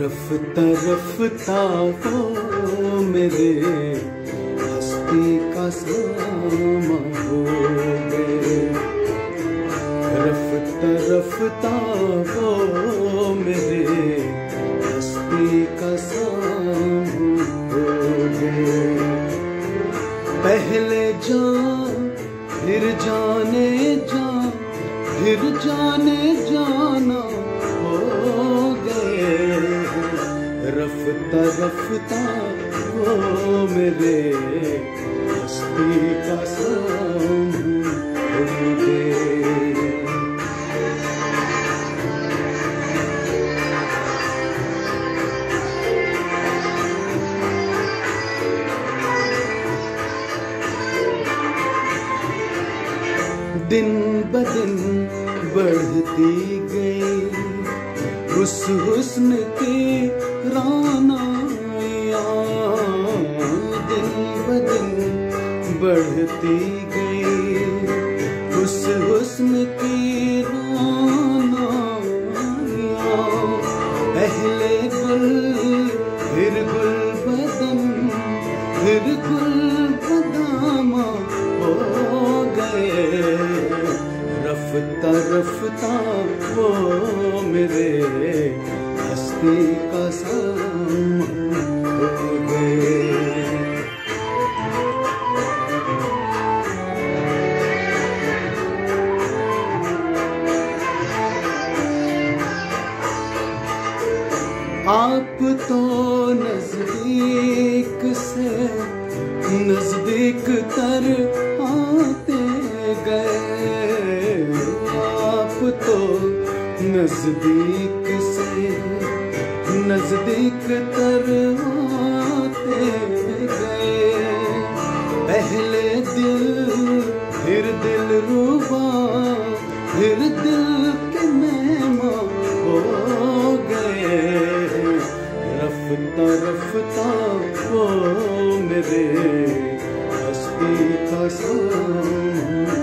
रफ्ता रफ्ता वो मेरे हस्ती का सामा हो गए। रफ्ता रफ्ता वो मेरे हस्ती का सामा हो गए। पहले जा फिर जाने जा फिर जाने जाना गए। रफ्ता रफ्ता वो मेरे दिन ब दिन बढ़ती गई। उस हुस्न की रानाया दिन ब दिन बढ़ती गई। उस हुस्न की रानाया पहले गुल, फिर गुल बदन, फिर गुल रफ्ता रफ्ता वो मेरे हस्ती का सामा आप तो नज़दीक से नज़दीक तर आते गए। नज़दीक से नज़दीक तर आते गए। पहले दिल, फिर दिल रुबा, फिर दिल के मेहमान हो गए। रफ्ता रफ्ता वो मेरे हस्ती का सा